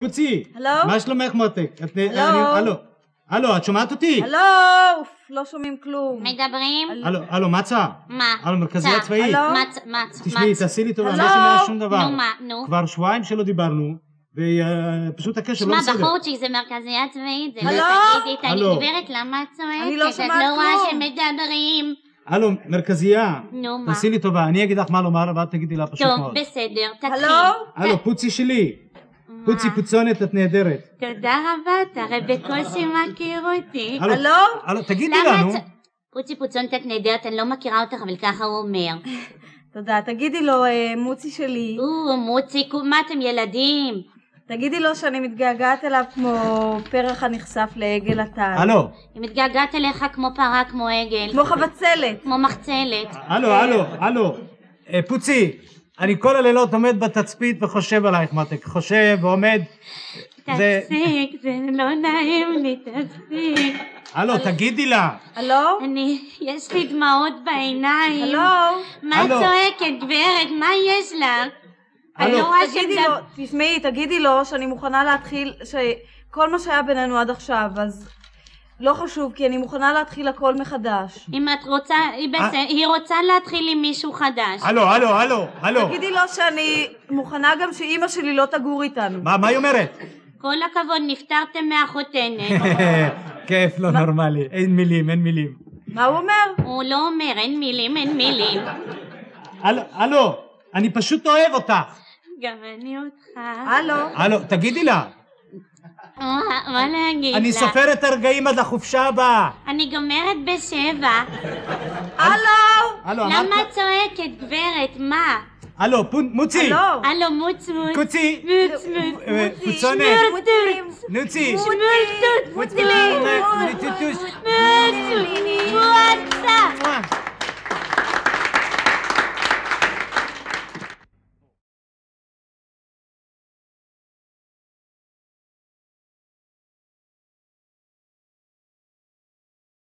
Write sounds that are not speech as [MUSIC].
פוצי! הלו? מה שלומך מותק? הלו? אני- הלו. הלו, את שומעת אותי? הלו, אוף, לא שומעים כלום. מדברים? הלו, הלו, מצה? מה? הלו, מרכזייה צה. צבאית? הלו? מה, צ- מה, צ- תשמעי, תעשי לי טובה? לא שומע שום דבר. נו מה, נו. כבר שבועיים שלא דיברנו, ופשוט הקשר לא שמע, בסדר. בחורצ'יק זה מרכזייה צבאית, זה הלו? לא תגידי, הלו? גברת, למה את צועקת? אני לא שומעת את לא רואה. שמדברים. הלו, מרכזייה, נו, מה? תעשי לי טובה, אני אגיד לך מה לומר, ואת תגידי לה פשוט טוב, מאוד. בסדר, תתחיל. הלו? הלו, פוצי שלי? פוצי פוצונת, את נהדרת. תודה רבה, אתה הרי בקושי מכיר אותי. הלו, הלו? תגידי לנו. פוצי פוצונת את נהדרת, אני לא מכירה אותך, אבל ככה הוא אומר. [LAUGHS] תודה, תגידי לו, אה, מוצי שלי, או, מוציק, מה אתם ילדים? תגידי לו שאני מתגעגעת אליו כמו פרח הנחשף לעגל הטל. הלו, היא מתגעגעת אליך כמו פרה, כמו עגל, כמו חבצלת. כמו מחצלת. הלו, הלו, הלו, אה, פוצי, אני כל הלילות עומד בתצפית וחושב עלייך מותק, חושב ועומד. תפסיק, זה לא נעים לי, תפסיק. הלו, תגידי לה. הלו? אני, יש לי דמעות בעיניים. הלו? מה את. צועקת, גברת? מה יש לך? אני הלו. לא רואה תגידי לו, תשמעי, תגידי לו שאני מוכנה להתחיל, שכל מה שהיה בינינו עד עכשיו, אז לא חשוב, כי אני מוכנה להתחיל הכל מחדש. אם את רוצה, היא בסדר, היא רוצה להתחיל עם מישהו חדש. הלו, הלו, הלו, הלו. תגידי לו שאני מוכנה גם שאימא שלי לא תגור איתנו. מה, מה היא אומרת? כל הכבוד, נפטרתם מהחותנת. [LAUGHS] כיף, לא נורמלי, אין מילים, אין מילים. מה הוא אומר? הוא לא אומר, אין מילים, אין מילים. הלו, הלו, אני פשוט אוהב אותך. גם אני אותך. הלו? הלו, תגידי לה. מה מה להגיד אני לה? סופר את הרגעים עד החופשה הבאה. אני גומרת בשבע. הלו? הלו, אמרת? למה את צועקת, גברת? מה? הלו, מוצי. הלו? מוץ מוץ. קוצי. מוץ מוץ. אה, פוצונת. מוצים. נוצי. שמולטות. מוצי. מוצי. מוצטוש.